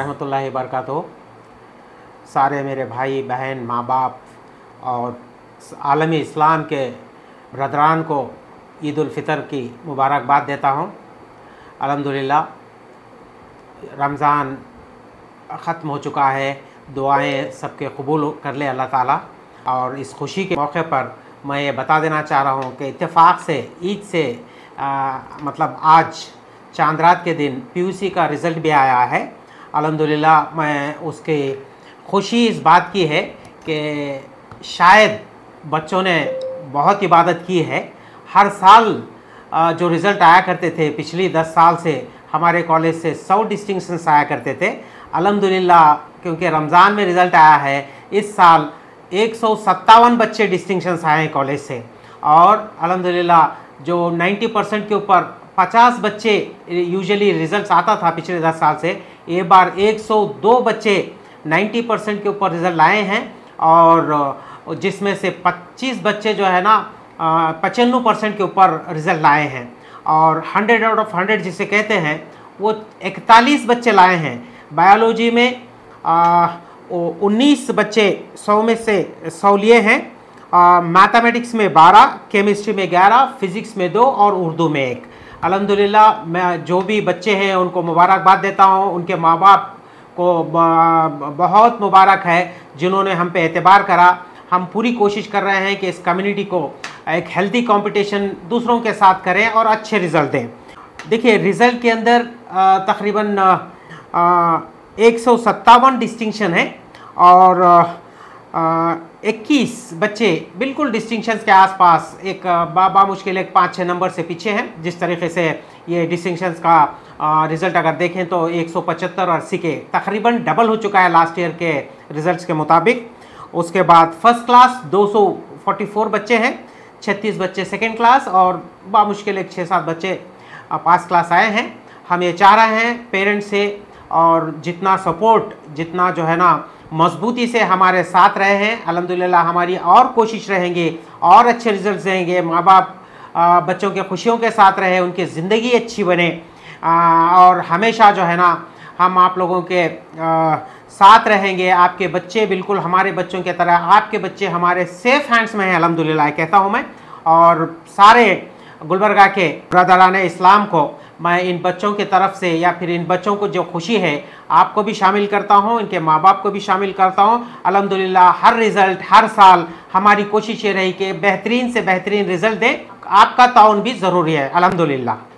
रहमतुल्लाहि वरकatuh सारे मेरे भाई बहन माँ बाप और आलमी इस्लाम के ब्रदरान को ईद फ़ितर की मुबारकबाद देता हूँ। अल्हम्दुलिल्लाह रमज़ान ख़त्म हो चुका है दुआएँ सबके कबूल कर ले अल्लाह ताला। और इस खुशी के मौके पर मैं ये बता देना चाह रहा हूँ कि इत्तेफाक से ईद से आ, मतलब आज चाँद रात के दिन पीयूसी का रिज़ल्ट भी आया है। अल्हम्दुलिल्लाह, मैं उसके खुशी इस बात की है कि शायद बच्चों ने बहुत इबादत की है। हर साल जो रिज़ल्ट आया करते थे, पिछली दस साल से हमारे कॉलेज से सौ डिस्टिंक्शंस आया करते थे। अल्हम्दुलिल्लाह, क्योंकि रमज़ान में रिज़ल्ट आया है, इस साल एक सौ सत्तावन बच्चे डिस्टिंक्शंस आए हैं कॉलेज से। और अल्हम्दुलिल्लाह, जो 90 परसेंट के ऊपर 50 बच्चे यूजुअली रिज़ल्ट आता था पिछले 10 साल से। ये बार 102 बच्चे 90 परसेंट के ऊपर रिज़ल्ट लाए हैं और जिसमें से 25 बच्चे जो है ना पचानवे परसेंट के ऊपर रिज़ल्ट लाए हैं और 100 आउट ऑफ़ 100 जिसे कहते हैं, वो इकतालीस बच्चे लाए हैं। बायोलॉजी में उन्नीस बच्चे सौ में से सौ लिए हैं। मैथमेटिक्स में बारह, केमिस्ट्री में ग्यारह, फिज़िक्स में दो और उर्दू में एक। अल्हम्दुलिल्लाह, मैं जो भी बच्चे हैं, उनको मुबारकबाद देता हूँ। उनके माँ बाप को बहुत मुबारक है, जिन्होंने हम पे एतबार करा। हम पूरी कोशिश कर रहे हैं कि इस कम्युनिटी को एक हेल्दी कंपटीशन दूसरों के साथ करें और अच्छे रिज़ल्ट दें। देखिए, रिज़ल्ट के अंदर तकरीबन एक सौ सत्तावन डिस्टिंक्शन है और इक्कीस बच्चे बिल्कुल डिस्टिंक्शंस के आसपास, एक बा मुश्किल एक पाँच छः नंबर से पीछे हैं, जिस तरीके से ये डिस्टिंक्शंस का रिज़ल्ट अगर देखें तो एक सौ पचहत्तर और अस्सी के तकरीबन डबल हो चुका है लास्ट ईयर के रिज़ल्ट्स के मुताबिक। उसके बाद फ़र्स्ट क्लास 244 बच्चे हैं 36 बच्चे सेकेंड क्लास और बामुश्किल एक छः सात बच्चे पास क्लास आए हैं। हम ये चाह रहे हैं पेरेंट्स से और जितना सपोर्ट जितना जो है ना मजबूती से हमारे साथ रहे हैं। अलहमदिल्ला हमारी और कोशिश रहेंगे, और अच्छे रिज़ल्ट देंगे। माँ बाप बच्चों के खुशियों के साथ रहे, उनकी ज़िंदगी अच्छी बने। और हमेशा जो है ना, हम आप लोगों के साथ रहेंगे। आपके बच्चे बिल्कुल हमारे बच्चों की तरह, आपके बच्चे हमारे सेफ़ हैंड्स में हैं अलहमदिल्ला कहता हूँ मैं। और सारे गुलबर्गा के ब्रदरान इस्लाम को मैं इन बच्चों की तरफ़ से या फिर इन बच्चों को जो खुशी है, आपको भी शामिल करता हूँ, इनके माँ बाप को भी शामिल करता हूँ। अलहमदिल्ला हर रिज़ल्ट, हर साल हमारी कोशिश ये रही कि बेहतरीन से बेहतरीन रिज़ल्ट दें। आपका ताउन भी ज़रूरी है, अल्हम्दुलिल्लाह।